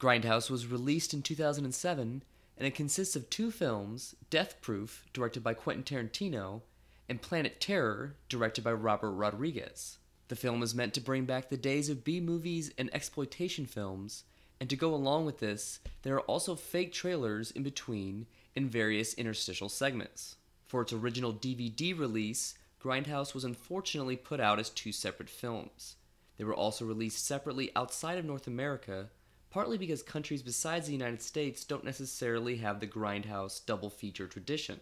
Grindhouse was released in 2007 and it consists of two films Death Proof, directed by Quentin Tarantino, and Planet Terror, directed by Robert Rodriguez. The film is meant to bring back the days of B movies and exploitation films, and to go along with this, there are also fake trailers in between in various interstitial segments. For its original DVD release, Grindhouse was unfortunately put out as two separate films. They were also released separately outside of North America, partly because countries besides the United States don't necessarily have the Grindhouse double feature tradition.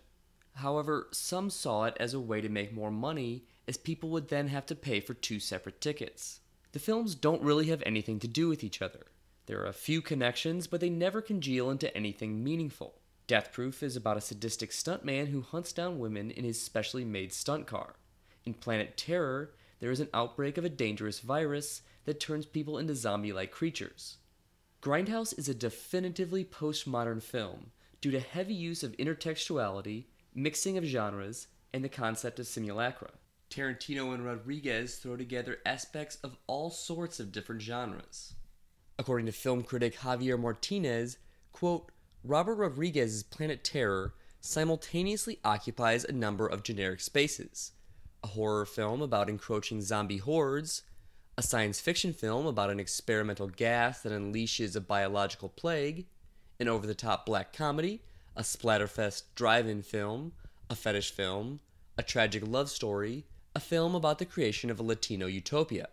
However, some saw it as a way to make more money, as people would then have to pay for two separate tickets. The films don't really have anything to do with each other. There are a few connections, but they never congeal into anything meaningful. Death Proof is about a sadistic stuntman who hunts down women in his specially made stunt car. In Planet Terror, there is an outbreak of a dangerous virus that turns people into zombie like creatures. Grindhouse is a definitively postmodern film due to heavy use of intertextuality, mixing of genres, and the concept of simulacra. Tarantino and Rodriguez throw together aspects of all sorts of different genres. According to film critic Javier Martinez, quote, Robert Rodriguez's Planet Terror simultaneously occupies a number of generic spaces a horror film about encroaching zombie hordes, a science fiction film about an experimental gas that unleashes a biological plague, an over the top black comedy, a splatterfest drive in film, a fetish film, a tragic love story, a film about the creation of a Latino utopia.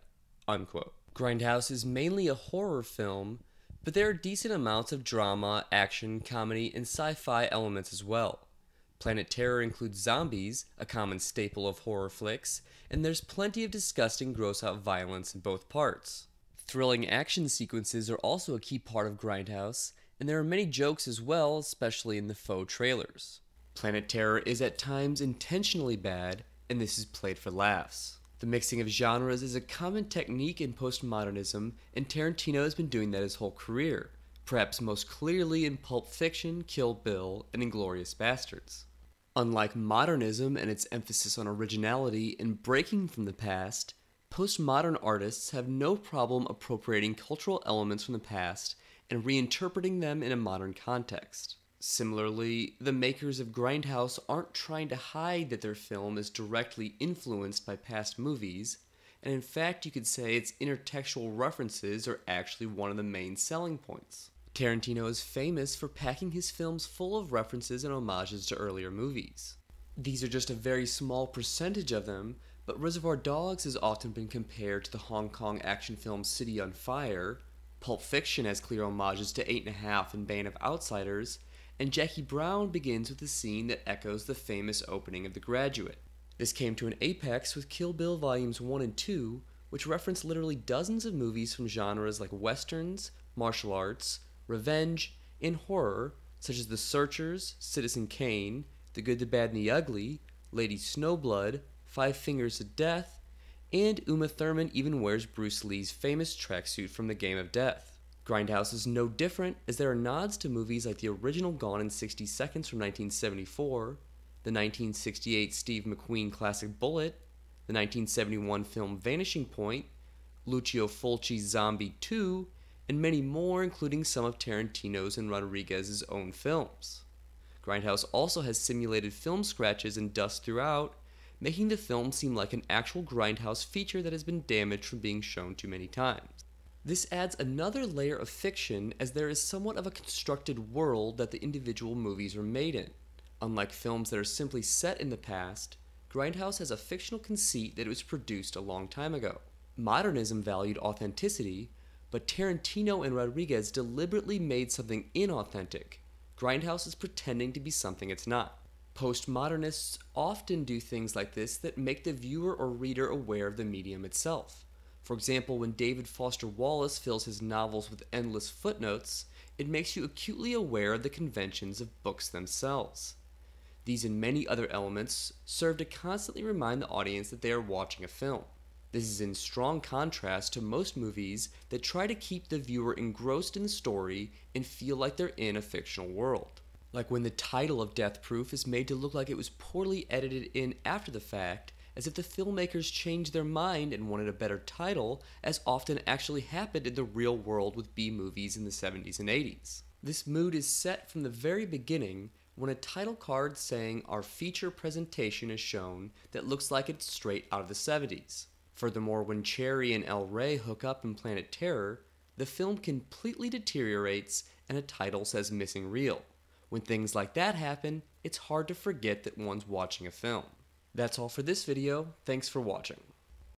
Unquote. Grindhouse is mainly a horror film but there are decent amounts of drama, action, comedy, and sci fi elements as well. Planet Terror includes zombies, a common staple of horror flicks, and there's plenty of disgusting, gross out violence in both parts. Thrilling action sequences are also a key part of Grindhouse, and there are many jokes as well, especially in the faux trailers. Planet Terror is at times intentionally bad, and this is played for laughs. The mixing of genres is a common technique in postmodernism, and Tarantino has been doing that his whole career, perhaps most clearly in Pulp Fiction, Kill Bill, and Inglourious Basterds. Unlike modernism and its emphasis on originality and breaking from the past, postmodern artists have no problem appropriating cultural elements from the past and reinterpreting them in a modern context. Similarly, the makers of Grindhouse aren't trying to hide that their film is directly influenced by past movies, and in fact, you could say its intertextual references are actually one of the main selling points. Tarantino is famous for packing his films full of references and homages to earlier movies. These are just a very small percentage of them, but Reservoir Dogs has often been compared to the Hong Kong action film City on Fire, Pulp Fiction has clear homages to Eight and a Half and Band of Outsiders, and Jackie Brown begins with a scene that echoes the famous opening of The Graduate. This came to an apex with Kill Bill Volumes 1 and 2, which reference literally dozens of movies from genres like westerns, martial arts, revenge, and horror, such as The Searchers, Citizen Kane, The Good, the Bad, and the Ugly, Lady Snowblood, Five Fingers of Death, and Uma Thurman even wears Bruce Lee's famous tracksuit from The Game of Death. Grindhouse is no different, as there are nods to movies like the original Gone in 60 Seconds from 1974, the 1968 Steve McQueen classic Bullitt, the 1971 film Vanishing Point, Lucio Fulci's Zombie 2, and many more, including some of Tarantino's and Rodriguez's own films. Grindhouse also has simulated film scratches and dust throughout, making the film seem like an actual Grindhouse feature that has been damaged from being shown too many times. This adds another layer of fiction as there is somewhat of a constructed world that the individual movies are made in. Unlike films that are simply set in the past, Grindhouse has a fictional conceit that it was produced a long time ago. Modernism valued authenticity, but Tarantino and Rodriguez deliberately made something inauthentic. Grindhouse is pretending to be something it's not. Postmodernists often do things like this that make the viewer or reader aware of the medium itself. For example, when David Foster Wallace fills his novels with endless footnotes, it makes you acutely aware of the conventions of books themselves. These and many other elements serve to constantly remind the audience that they are watching a film. This is in strong contrast to most movies that try to keep the viewer engrossed in the story and feel like they're in a fictional world. Like when the title of Death Proof is made to look like it was poorly edited in after the fact as if the filmmakers changed their mind and wanted a better title, as often actually happened in the real world with B movies in the 70s and 80s. This mood is set from the very beginning when a title card saying our feature presentation is shown that looks like it's straight out of the 70s. Furthermore, when Cherry and El Rey hook up in Planet Terror, the film completely deteriorates and a title says missing reel. When things like that happen, it's hard to forget that one's watching a film. That's all for this video, thanks for watching.